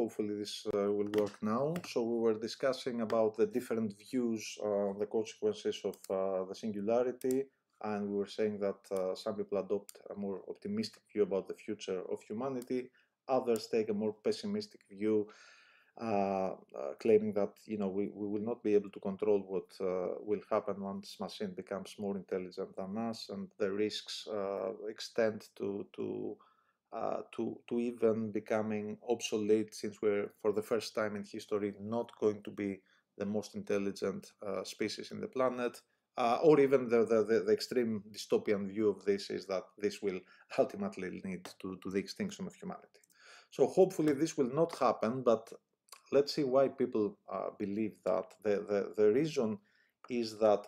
hopefully this uh, will work now. So we were discussing about the different views on the consequences of uh, the singularity, and we were saying that uh, some people adopt a more optimistic view about the future of humanity, others take a more pessimistic view, uh, uh, claiming that you know we, we will not be able to control what uh, will happen once machine becomes more intelligent than us, and the risks extend to to uh, to, to even becoming obsolete since we're for the first time in history not going to be the most intelligent uh, species in the planet. Uh, or even the, the, the, extreme dystopian view of this is that this will ultimately lead to, to the extinction of humanity. So hopefully this will not happen, but let's see why people uh, believe that. The, the, the reason is that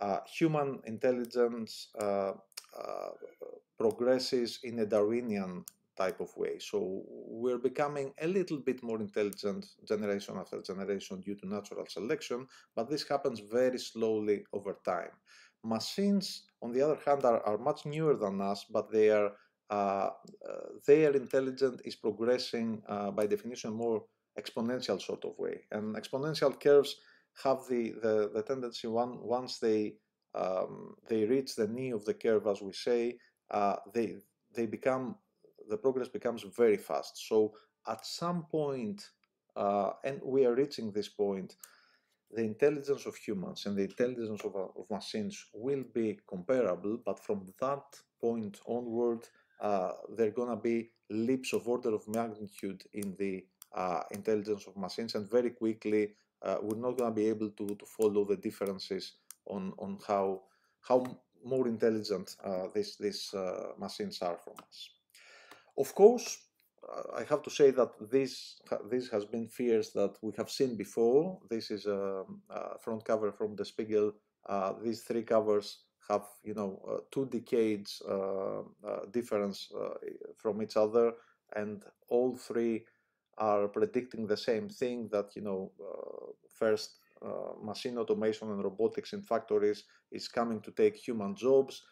uh, human intelligence progresses in a Darwinian type of way. So we're becoming a little bit more intelligent generation after generation due to natural selection, but this happens very slowly over time. Machines, on the other hand, are, are much newer than us, but they are, uh, uh, their intelligence is progressing uh, by definition more exponential sort of way. And exponential curves have the, the, the tendency one, once they um, they reach the knee of the curve, as we say, uh, they they become the progress becomes very fast. So at some point, uh, and we are reaching this point, the intelligence of humans and the intelligence of, uh, of machines will be comparable, but from that point onward, uh, there are going to be leaps of order of magnitude in the uh, intelligence of machines, and very quickly uh, we're not going to be able to, to follow the differences on, on how, how more intelligent uh, these, these uh, machines are from us. Of course, uh, I have to say that this, this has been fears that we have seen before. This is a, a front cover from the Spiegel. Uh, these three covers have, you know, uh, two decades uh, difference from each other, and all three are predicting the same thing that, you know, first machine automation and robotics in factories is coming to take human jobs.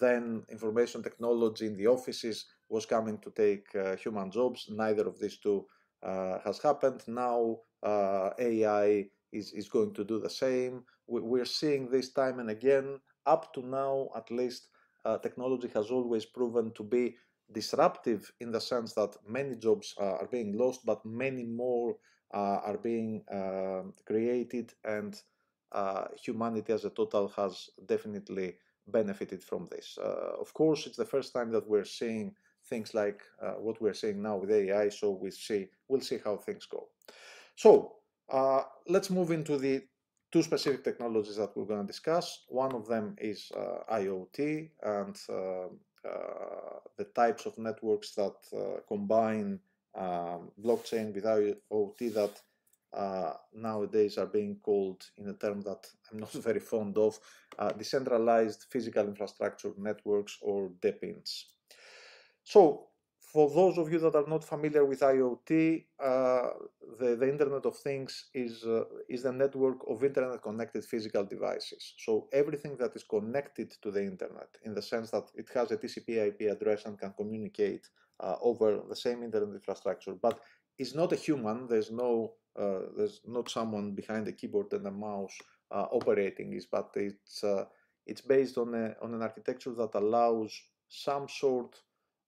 Then information technology in the offices was coming to take uh, human jobs. Neither of these two uh, has happened. Now uh, AI is, is going to do the same. We, we're seeing this time and again. Up to now, at least, uh, technology has always proven to be disruptive in the sense that many jobs are being lost, but many more uh, are being um, created and uh, humanity as a total has definitely benefited from this. Uh, of course, it's the first time that we're seeing things like what we're seeing now with AI, so we see, we'll see how things go. So uh, let's move into the two specific technologies that we're going to discuss. One of them is uh, IoT and uh, the types of networks that combine um, blockchain with IoT that uh, nowadays are being called in a term that I'm not very fond of, uh, decentralized physical infrastructure networks or DePINs. So for those of you that are not familiar with IoT, uh, the, the, Internet of Things is, uh, is the network of internet connected physical devices. So everything that is connected to the Internet in the sense that it has a TCP IP address and can communicate uh, over the same internet infrastructure, but is not a human. There's no uh, there's not someone behind a keyboard and a mouse uh, operating this, but it's it's based on a on an architecture that allows some sort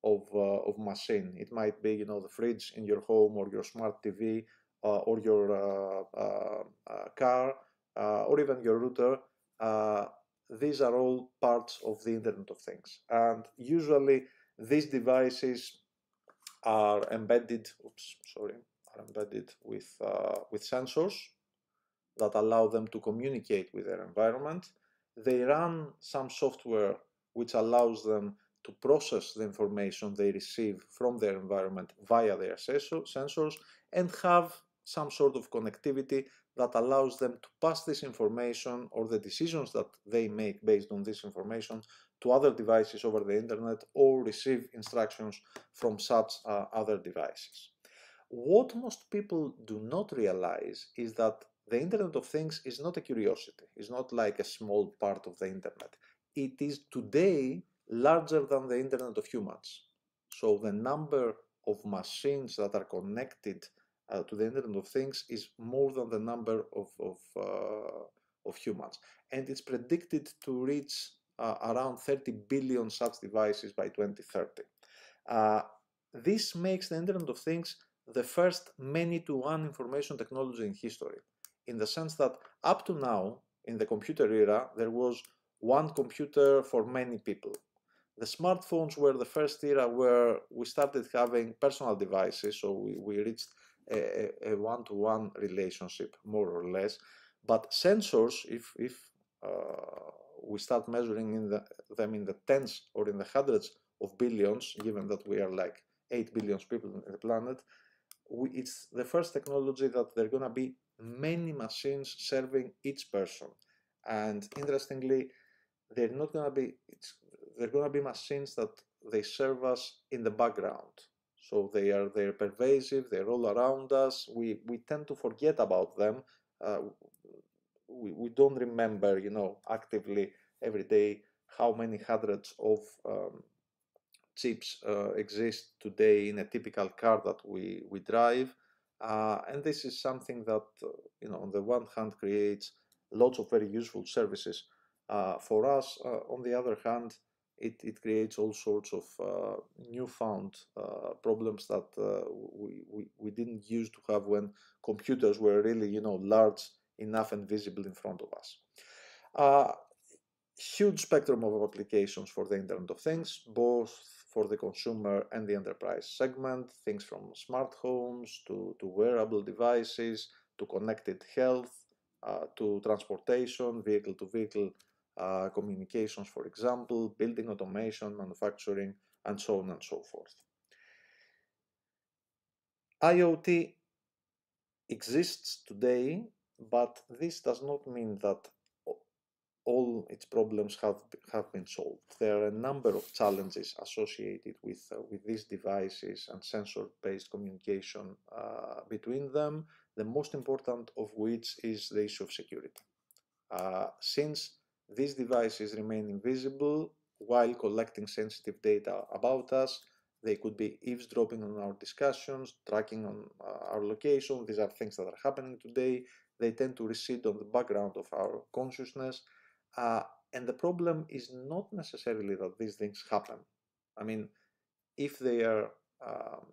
of uh, of machine. It might be you know the fridge in your home or your smart TV uh, or your uh, car or even your router. these are all parts of the Internet of Things, and usually these devices are embedded, oops, sorry, are embedded with, with sensors that allow them to communicate with their environment. They run some software which allows them to process the information they receive from their environment via their sensors and have some sort of connectivity that allows them to pass this information or the decisions that they make based on this information to other devices over the internet or receive instructions from such uh, other devices. What most people do not realize is that the Internet of Things is not a curiosity, it's not like a small part of the internet. It is today larger than the Internet of Humans. So the number of machines that are connected uh, to the Internet of Things is more than the number of, of, uh, of humans. And it's predicted to reach uh, around 30 billion such devices by 2030. Uh, this makes the Internet of Things the first many-to-one information technology in history, in the sense that up to now, in the computer era, there was one computer for many people. The smartphones were the first era where we started having personal devices, so we, we reached a one-to-one -one relationship, more or less. But sensors, if, if uh, we start measuring in the, them in the tens or in the hundreds of billions, given that we are like 8 billion people on the planet, we, it's the first technology that there are going to be many machines serving each person. And interestingly, they're not going to be, they're going to be machines that they serve us in the background. So they are they're pervasive, they're all around us. We, we tend to forget about them. Uh, we, we don't remember, you know, actively every day how many hundreds of um, chips uh, exist today in a typical car that we, we drive. Uh, and this is something that, uh, you know, on the one hand creates lots of very useful services uh, for us. Uh, on the other hand, it, it creates all sorts of uh, newfound problems that we, we, we didn't used to have when computers were really, you know, large enough and visible in front of us. Huge spectrum of applications for the Internet of Things, both for the consumer and the enterprise segment, things from smart homes to, to wearable devices, to connected health, uh, to transportation, vehicle to vehicle uh, communications, for example, building automation, manufacturing, and so on and so forth. IoT exists today, but this does not mean that all its problems have, have been solved. There are a number of challenges associated with, uh, with these devices and sensor-based communication uh, between them, the most important of which is the issue of security. Uh, since these devices remain invisible while collecting sensitive data about us, they could be eavesdropping on our discussions, tracking on uh, our location. These are things that are happening today. They tend to recede on the background of our consciousness uh, and the problem is not necessarily that these things happen. I mean, if they are, um,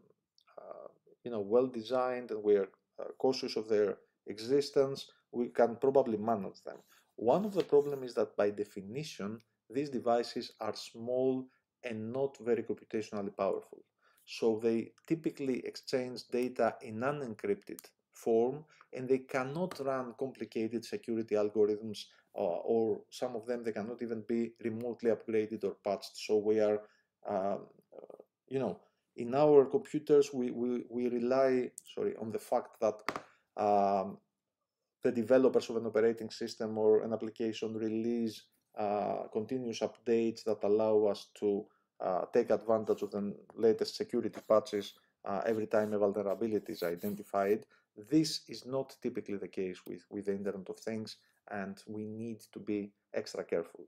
uh, you know, well designed and we are uh, cautious of their existence, we can probably manage them. One of the problems is that by definition, these devices are small and not very computationally powerful. So they typically exchange data in unencrypted form and they cannot run complicated security algorithms uh, or some of them they cannot even be remotely upgraded or patched so we are um, you know in our computers we, we, we rely sorry on the fact that um, the developers of an operating system or an application release uh, continuous updates that allow us to uh, take advantage of the latest security patches uh, every time a vulnerability is identified. This is not typically the case with, with the Internet of Things and we need to be extra careful.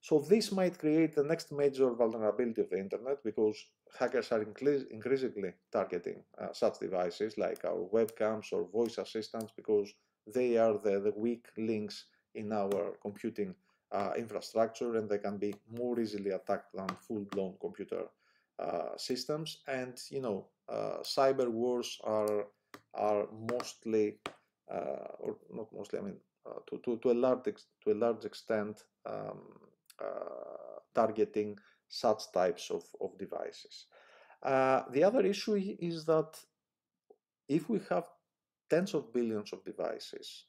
So this might create the next major vulnerability of the internet because hackers are increasingly targeting uh, such devices like our webcams or voice assistants because they are the, the weak links in our computing uh, infrastructure and they can be more easily attacked than full-blown computer uh, systems. And you know, uh, cyber wars are are mostly, uh, or not mostly, I mean, uh, to, to, to, a large to a large extent um, targeting such types of, of devices. Uh, the other issue is that if we have tens of billions of devices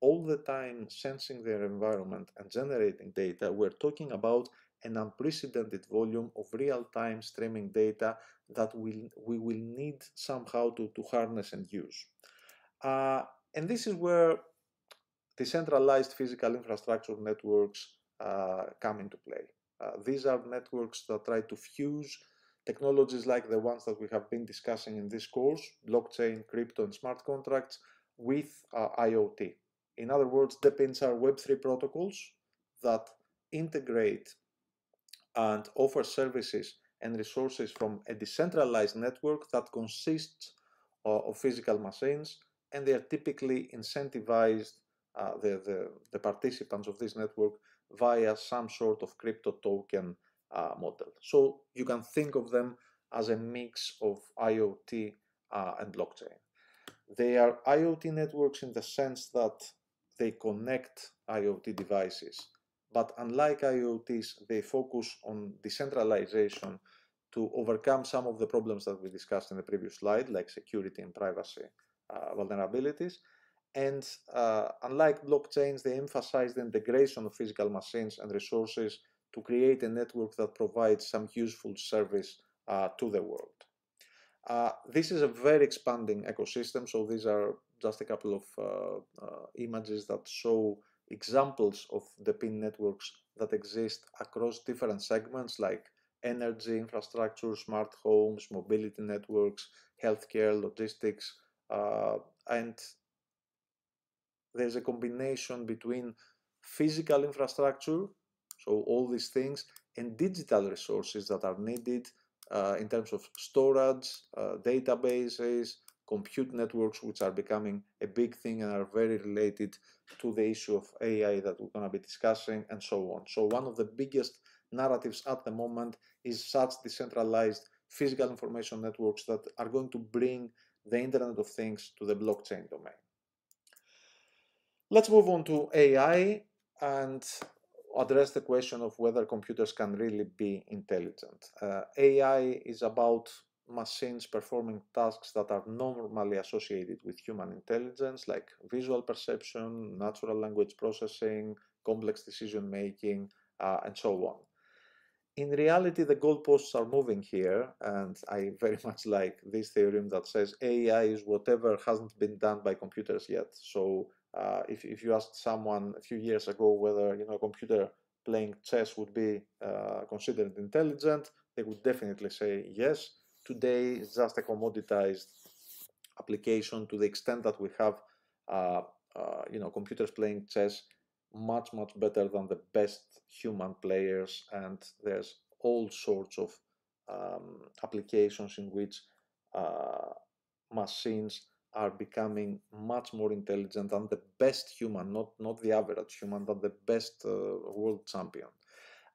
all the time sensing their environment and generating data, we're talking about an unprecedented volume of real-time streaming data that we'll, we will need somehow to, to harness and use. Uh, and this is where decentralized physical infrastructure networks uh, come into play. Uh, these are networks that try to fuse technologies like the ones that we have been discussing in this course, blockchain, crypto, and smart contracts, with uh, IoT. In other words, DePINs are Web3 protocols that integrate and offer services and resources from a decentralized network that consists uh, of physical machines, and they are typically incentivized, uh, the, the, the, participants of this network, via some sort of crypto token uh, model. So you can think of them as a mix of IoT uh, and blockchain. They are IoT networks in the sense that they connect IoT devices. But unlike IoTs, they focus on decentralization to overcome some of the problems that we discussed in the previous slide, like security and privacy uh, vulnerabilities. And uh, unlike blockchains, they emphasize the integration of physical machines and resources to create a network that provides some useful service uh, to the world. Uh, this is a very expanding ecosystem, so these are just a couple of uh, uh, images that show examples of DePIN networks that exist across different segments like energy infrastructure, smart homes, mobility networks, healthcare, logistics, uh, and there's a combination between physical infrastructure, so all these things, and digital resources that are needed uh, in terms of storage, uh, databases, compute networks, which are becoming a big thing and are very related to the issue of AI that we're going to be discussing, and so on. So one of the biggest narratives at the moment is such decentralized physical information networks that are going to bring the Internet of Things to the blockchain domain. Let's move on to AI and address the question of whether computers can really be intelligent. Uh, AI is about machines performing tasks that are normally associated with human intelligence, like visual perception, natural language processing, complex decision making, uh, and so on. In reality, the goalposts are moving here, and I very much like this theorem that says AI is whatever hasn't been done by computers yet. So uh, if, if you asked someone a few years ago whether you know a computer playing chess would be uh, considered intelligent, they would definitely say yes. Today, it's just a commoditized application to the extent that we have uh, uh you know computers playing chess much much better than the best human players, and there's all sorts of um, applications in which uh, machines are becoming much more intelligent than the best human, not, not the average human, but the best uh, world champion.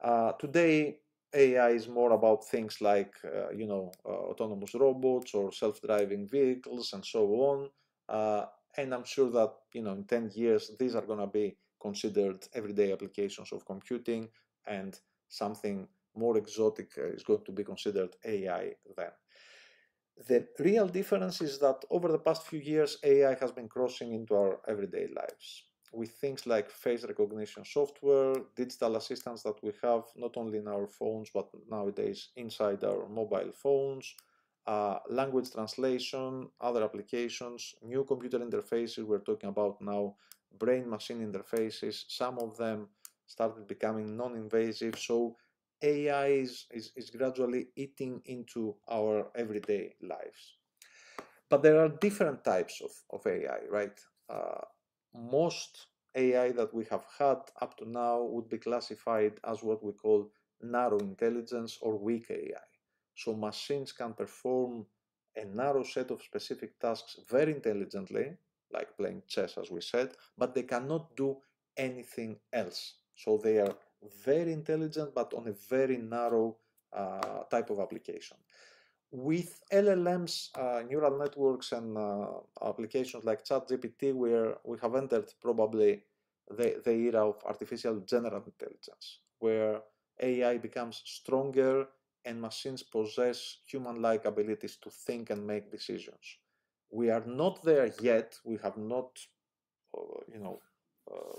Uh, today, AI is more about things like, uh, you know, uh, autonomous robots or self-driving vehicles and so on. Uh, and I'm sure that, you know, in 10 years, these are going to be considered everyday applications of computing and something more exotic is going to be considered AI then. The real difference is that over the past few years, AI has been crossing into our everyday lives with things like face recognition software, digital assistants that we have not only in our phones but nowadays inside our mobile phones, uh, language translation, other applications, new computer interfaces we're talking about now, brain-machine interfaces, some of them started becoming non-invasive, so AI is, is, is gradually eating into our everyday lives. But there are different types of, of AI, right? Uh, most AI that we have had up to now would be classified as what we call narrow intelligence or weak AI. So machines can perform a narrow set of specific tasks very intelligently, like playing chess as we said, but they cannot do anything else. So they are very intelligent, but on a very narrow uh, type of application. With LLMs, uh, neural networks, and uh, applications like ChatGPT, where we have entered probably the, the era of artificial general intelligence, where AI becomes stronger and machines possess human-like abilities to think and make decisions. We are not there yet. We have not, uh, you know, uh,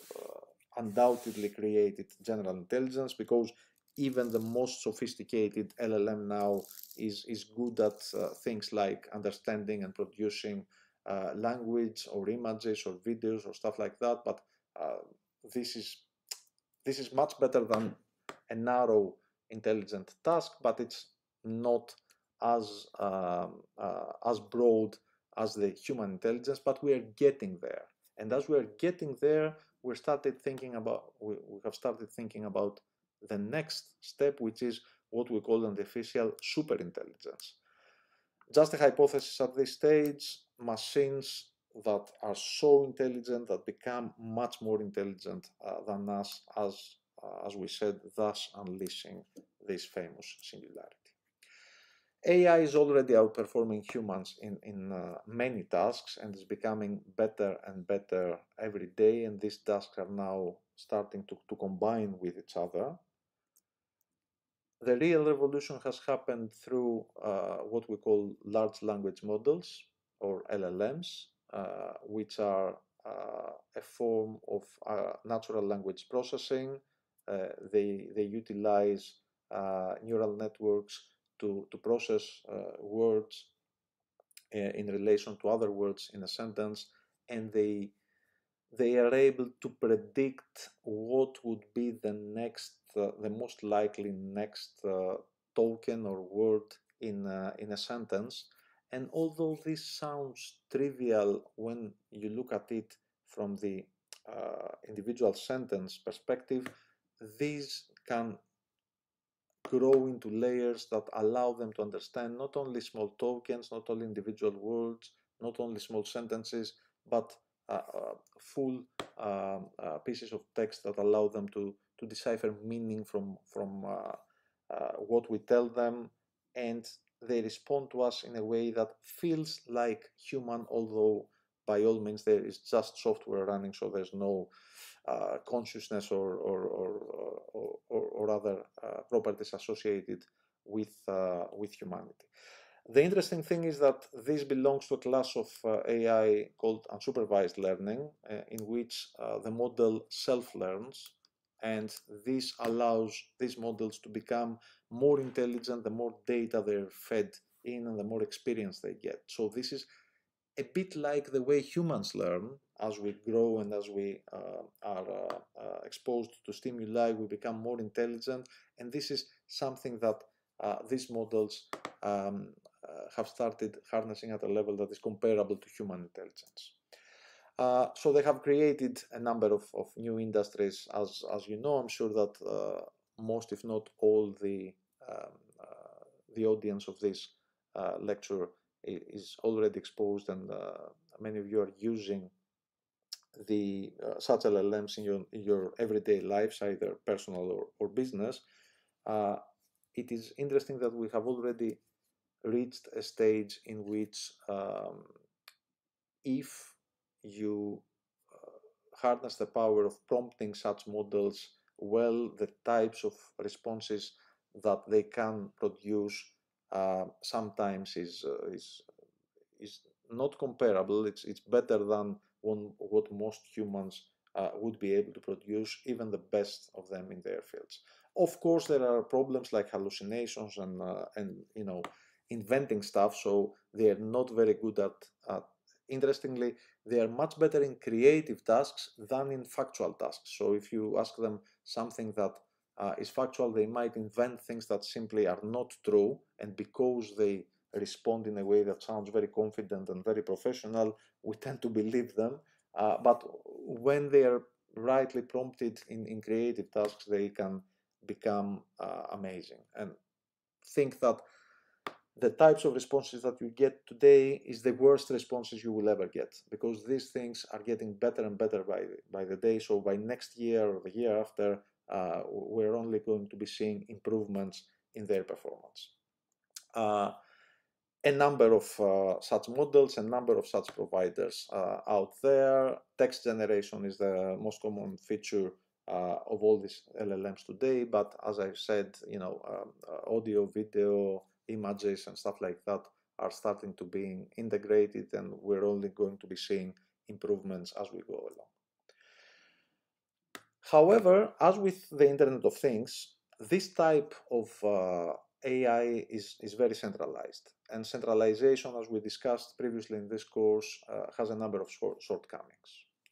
undoubtedly created general intelligence because even the most sophisticated LLM now is, is good at uh, things like understanding and producing uh, language or images or videos or stuff like that. But uh, this is this is much better than a narrow intelligent task, but it's not as um, uh, as broad as the human intelligence. But we are getting there, and as we are getting there, we started thinking about we, we have started thinking about the next step, which is what we call an artificial superintelligence. Just a hypothesis at this stage, machines that are so intelligent that become much more intelligent uh, than us as uh, as we said thus unleashing this famous singularity AI is already outperforming humans in, in uh, many tasks and is becoming better and better every day. And these tasks are now starting to, to combine with each other. The real revolution has happened through uh, what we call large language models or LLMs, uh, which are uh, a form of uh, natural language processing. Uh, they, they utilize neural networks to, to process uh, words uh, in relation to other words in a sentence and they they are able to predict what would be the next uh, the most likely next uh, token or word in uh, in a sentence. And although this sounds trivial when you look at it from the uh, individual sentence perspective these can grow into layers that allow them to understand not only small tokens, not only individual words, not only small sentences, but uh, uh, full um, uh, pieces of text that allow them to, to decipher meaning from, from uh, uh, what we tell them. And they respond to us in a way that feels like human, although by all means there is just software running, so there's no uh, consciousness or, or, or, or, or other uh, properties associated with, uh, with humanity. The interesting thing is that this belongs to a class of uh, AI called unsupervised learning, uh, in which uh, the model self-learns, and this allows these models to become more intelligent the more data they're fed in and the more experience they get. So this is a bit like the way humans learn as we grow and as we uh, are uh, uh, exposed to stimuli, we become more intelligent. And this is something that uh, these models um, uh, have started harnessing at a level that is comparable to human intelligence. Uh, so they have created a number of, of new industries. As, as you know, I'm sure that most, if not all, the, um, the audience of this lecture is already exposed and uh, many of you are using the uh, such LLMs in your, in your everyday lives, either personal or, or business, uh, it is interesting that we have already reached a stage in which um, if you uh, harness the power of prompting such models well, the types of responses that they can produce uh, sometimes is uh, is is not comparable. It's it's better than one, what most humans uh, would be able to produce, even the best of them in their fields. Of course, there are problems like hallucinations and uh, and you know inventing stuff. So they are not very good at, at. Interestingly, they are much better in creative tasks than in factual tasks. So if you ask them something that uh, is factual, they might invent things that simply are not true, and because they respond in a way that sounds very confident and very professional, we tend to believe them. Uh, but when they are rightly prompted in, in creative tasks, they can become uh, amazing. And think that the types of responses that you get today is the worst responses you will ever get because these things are getting better and better by, by the day. So by next year or the year after, uh, we're only going to be seeing improvements in their performance. Uh, a number of uh, such models, a number of such providers uh, out there. Text generation is the most common feature uh, of all these LLMs today, but as I said, you know, um, uh, audio, video, images, and stuff like that are starting to be integrated, and we're only going to be seeing improvements as we go along. However, as with the Internet of Things, this type of uh, AI is, is very centralized. And centralization, as we discussed previously in this course, uh, has a number of short shortcomings.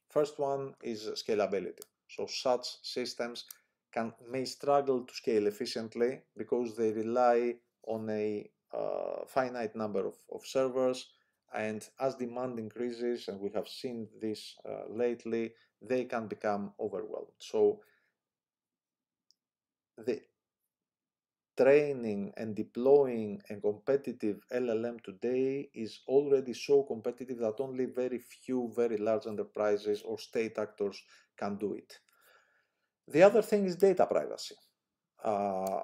First one is scalability. So such systems can may struggle to scale efficiently because they rely on a uh, finite number of, of servers and as demand increases, and we have seen this uh, lately, they can become overwhelmed. So the training and deploying a competitive LLM today is already so competitive that only very few very large enterprises or state actors can do it. The other thing is data privacy. Uh,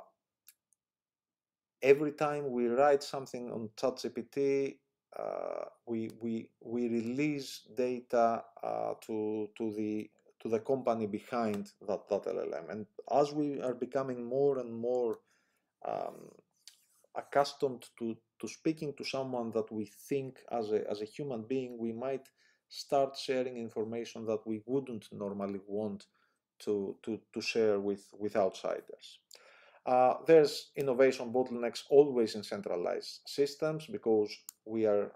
every time we write something on ChatGPT, uh, we, we, we release data uh, to, to, the, to the company behind that, that LLM. And as we are becoming more and more um, accustomed to, to speaking to someone that we think as a, as a human being, we might start sharing information that we wouldn't normally want to, to, to share with, with outsiders. Uh, there's innovation bottlenecks always in centralized systems because we are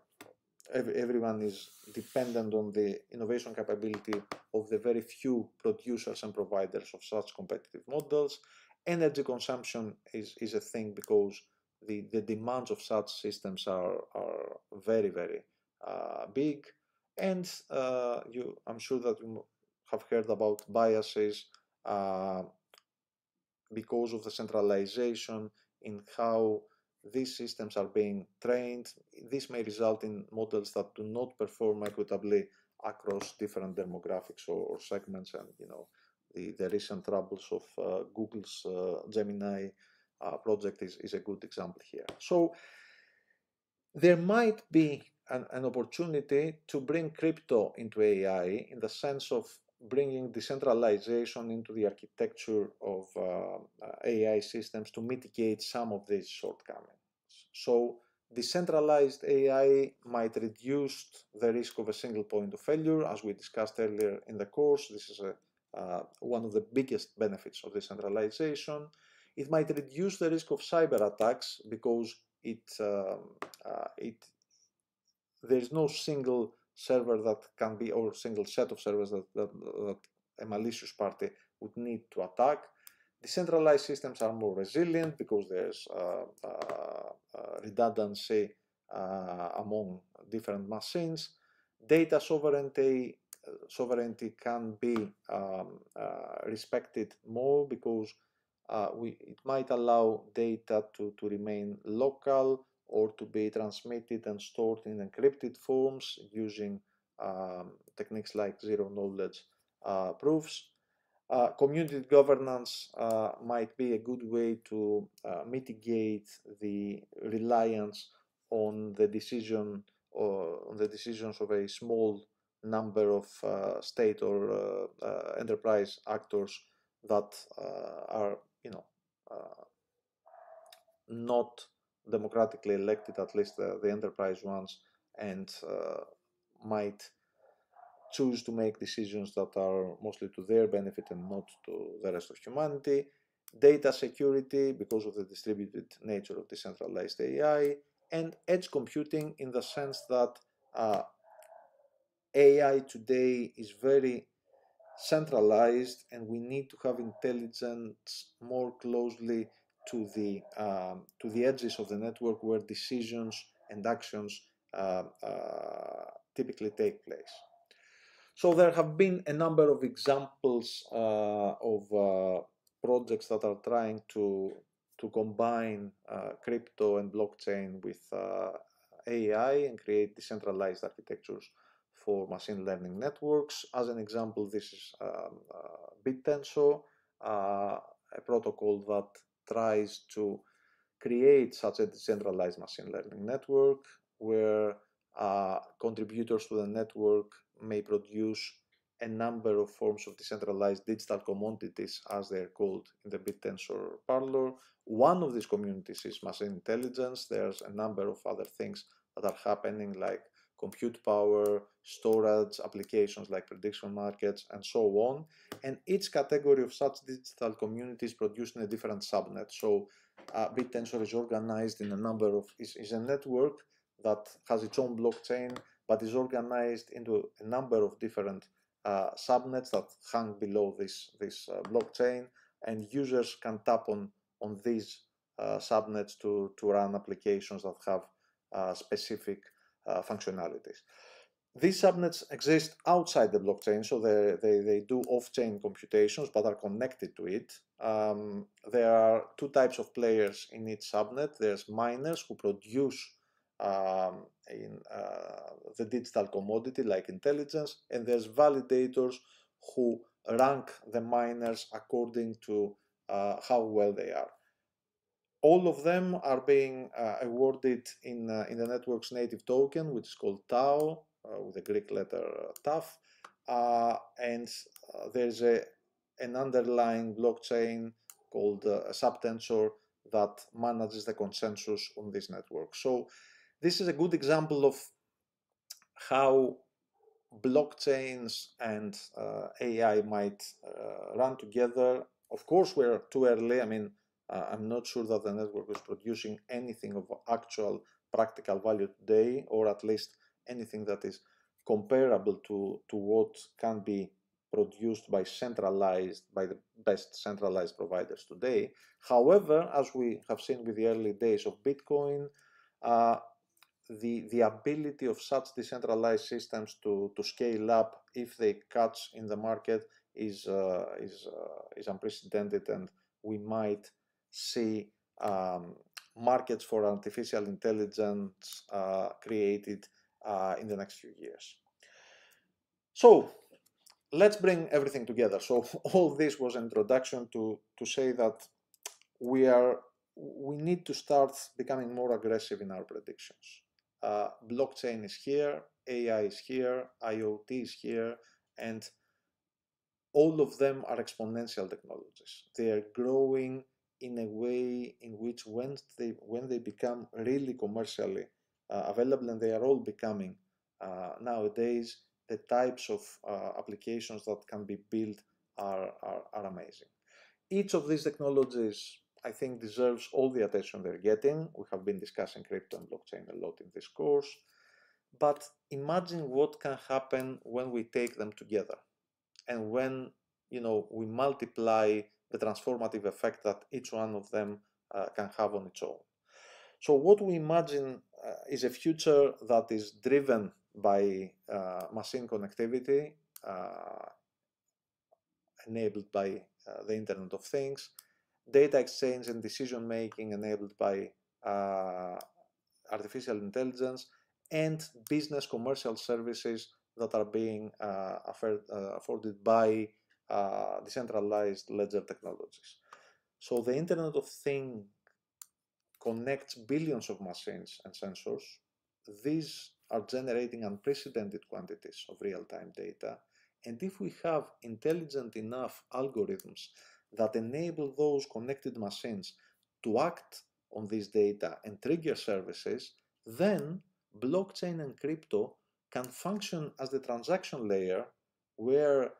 everyone is dependent on the innovation capability of the very few producers and providers of such competitive models energy consumption is, is a thing because the, the demands of such systems are, are very, very uh, big. And uh, you, I'm sure that you have heard about biases uh, because of the centralization in how these systems are being trained. This may result in models that do not perform equitably across different demographics or, or segments and, you know, the, the recent troubles of uh, Google's uh, Gemini uh, project is, is a good example here. So there might be an, an, opportunity to bring crypto into AI in the sense of bringing decentralization into the architecture of uh, AI systems to mitigate some of these shortcomings. So decentralized AI might reduce the risk of a single point of failure, as we discussed earlier in the course. This is a one of the biggest benefits of decentralization. It might reduce the risk of cyber attacks because it, um, uh, it there is no single server that can be or single set of servers that, that, that a malicious party would need to attack. Decentralized systems are more resilient because there's uh, uh, uh redundancy uh, among different machines. Data sovereignty sovereignty can be um, uh, respected more because uh, we, it might allow data to, to remain local or to be transmitted and stored in encrypted forms using um, techniques like zero knowledge uh, proofs. Uh, community governance uh, might be a good way to uh, mitigate the reliance on the decision or on the decisions of a small number of uh, state or uh, uh, enterprise actors that are, you know, not democratically elected, at least the, enterprise ones, and might choose to make decisions that are mostly to their benefit and not to the rest of humanity. Data security because of the distributed nature of decentralized AI, and edge computing in the sense that uh, AI today is very centralized and we need to have intelligence more closely to the um, to the edges of the network where decisions and actions uh, uh, typically take place. So there have been a number of examples uh, of uh, projects that are trying to to combine uh, crypto and blockchain with uh, AI and create decentralized architectures for machine learning networks. As an example, this is um, uh, BitTensor, uh, a protocol that tries to create such a decentralized machine learning network where uh, contributors to the network may produce a number of forms of decentralized digital commodities, as they're called in the BitTensor parlor. One of these communities is machine intelligence. There's a number of other things that are happening, like compute power, storage, applications like prediction markets, and so on. And each category of such digital communities produced in a different subnet. So uh, BitTensor is organized in a number of, is, is a network that has its own blockchain, but is organized into a number of different uh, subnets that hang below this, this uh, blockchain, and users can tap on, on these uh, subnets to, to run applications that have uh, specific uh, functionalities. these subnets exist outside the blockchain, so they, they, they do off-chain computations but are connected to it. Um, there are two types of players in each subnet. There's miners who produce um, in uh, the digital commodity like intelligence, and there's validators who rank the miners according to uh, how well they are. All of them are being uh, awarded in, uh, in the network's native token, which is called tau, uh, with the Greek letter uh. Uh, and there's a, an underlying blockchain called a subtensor that manages the consensus on this network. So this is a good example of how blockchains and uh, AI might uh, run together. Of course, we're too early. I mean, uh, I'm not sure that the network is producing anything of actual practical value today, or at least anything that is comparable to, to what can be produced by centralized, by the best centralized providers today. However, as we have seen with the early days of Bitcoin, uh, the, the ability of such decentralized systems to, to scale up if they catch in the market is, uh, is, uh, is unprecedented and we might see um, markets for artificial intelligence uh, created uh, in the next few years. So let's bring everything together. So all this was introduction to, to say that we are we need to start becoming more aggressive in our predictions. Uh, blockchain is here, AI is here, IoT is here, and all of them are exponential technologies. They are growing in a way in which when they when they become really commercially uh, available, and they are all becoming uh, nowadays, the types of uh, applications that can be built are, are, are amazing. Each of these technologies I think deserves all the attention they're getting. We have been discussing crypto and blockchain a lot in this course. But imagine what can happen when we take them together and when you know we multiply the transformative effect that each one of them uh, can have on its own. So what we imagine uh, is a future that is driven by uh, machine connectivity uh, enabled by uh, the Internet of Things, data exchange and decision making enabled by uh, artificial intelligence, and business commercial services that are being afford, afforded by decentralized ledger technologies. So the Internet of Things connects billions of machines and sensors. These are generating unprecedented quantities of real-time data. And if we have intelligent enough algorithms that enable those connected machines to act on this data and trigger services, then blockchain and crypto can function as the transaction layer where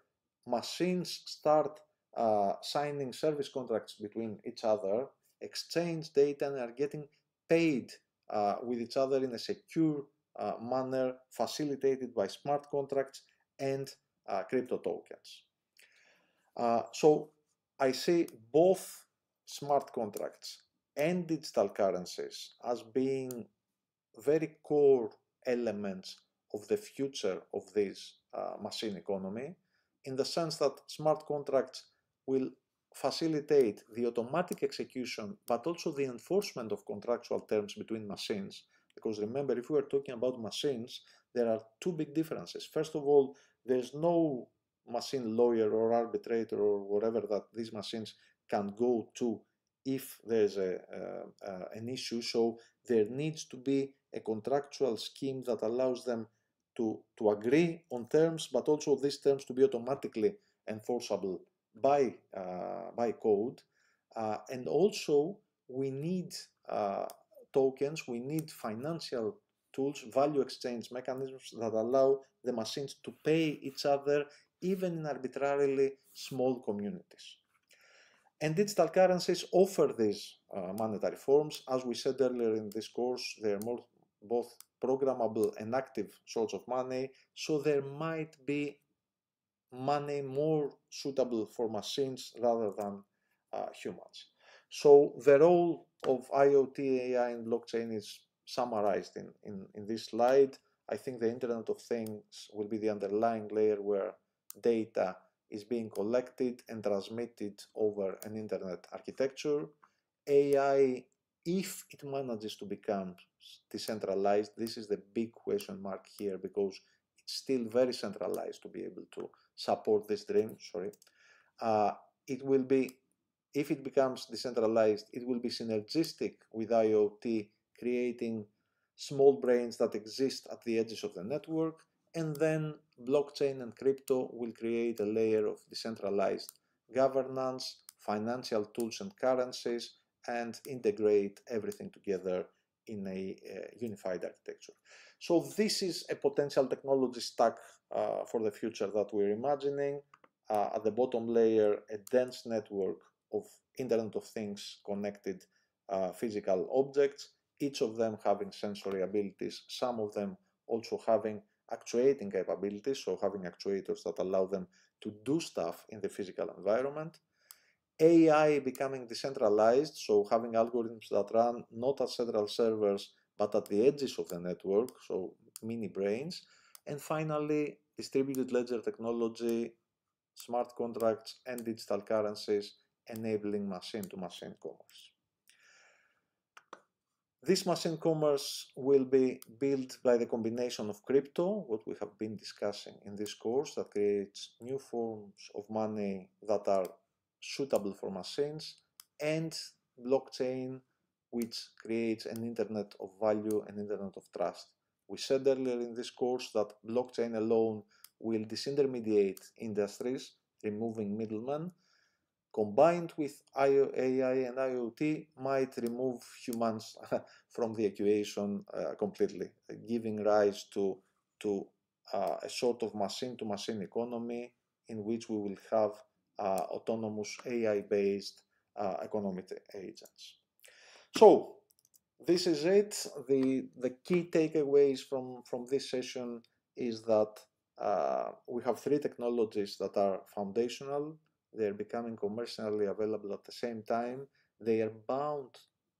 machines start uh, signing service contracts between each other, exchange data, and are getting paid uh, with each other in a secure uh, manner facilitated by smart contracts and uh, crypto tokens. Uh, so I see both smart contracts and digital currencies as being very core elements of the future of this uh, machine economy in the sense that smart contracts will facilitate the automatic execution but also the enforcement of contractual terms between machines because remember if we are talking about machines there are two big differences first of all there's no machine lawyer or arbitrator or whatever that these machines can go to if there's a, uh, uh, an issue. So there needs to be a contractual scheme that allows them to, to agree on terms, but also these terms to be automatically enforceable by, uh, by code. Uh, and also we need uh, tokens, we need financial tools, value exchange mechanisms that allow the machines to pay each other even in arbitrarily small communities. And digital currencies offer these uh, monetary forms. As we said earlier in this course, they are more, both programmable and active sorts of money, so there might be money more suitable for machines rather than uh, humans. So the role of IoT, AI, and blockchain is summarized in, in, in this slide. I think the Internet of Things will be the underlying layer where data is being collected and transmitted over an internet architecture. AI, if it manages to become decentralized, this is the big question mark here because it's still very centralized to be able to support this dream, sorry. Uh, it will be, if it becomes decentralized, it will be synergistic with IoT, creating small brains that exist at the edges of the network, and then blockchain and crypto will create a layer of decentralized governance, financial tools and currencies, and integrate everything together in a uh, unified architecture. So this is a potential technology stack uh, for the future that we're imagining. Uh, at the bottom layer, a dense network of Internet of Things connected uh, physical objects each of them having sensory abilities, some of them also having actuating capabilities, so having actuators that allow them to do stuff in the physical environment. AI becoming decentralized, so having algorithms that run not at central servers but at the edges of the network, so mini brains. And finally, distributed ledger technology, smart contracts, and digital currencies enabling machine to machine commerce. This machine commerce will be built by the combination of crypto, what we have been discussing in this course, that creates new forms of money that are suitable for machines, and blockchain, which creates an internet of value, an internet of trust. We said earlier in this course that blockchain alone will disintermediate industries, removing middlemen, combined with AI and IoT might remove humans from the equation uh, completely, giving rise to, to uh, a sort of machine-to-machine -machine economy in which we will have autonomous AI-based uh, economic agents. So, this is it. The, the key takeaways from, from this session is that uh, we have three technologies that are foundational they're becoming commercially available at the same time, they are bound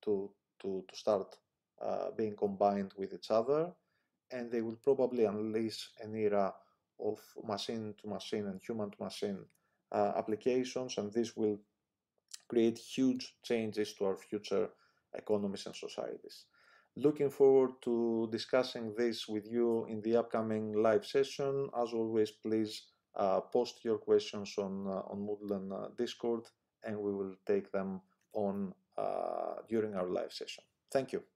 to, to, to start uh, being combined with each other, and they will probably unleash an era of machine to machine and human to machine uh, applications, and this will create huge changes to our future economies and societies. Looking forward to discussing this with you in the upcoming live session. As always, please uh, post your questions on, uh, on Moodle and uh, Discord, and we will take them on during our live session. Thank you.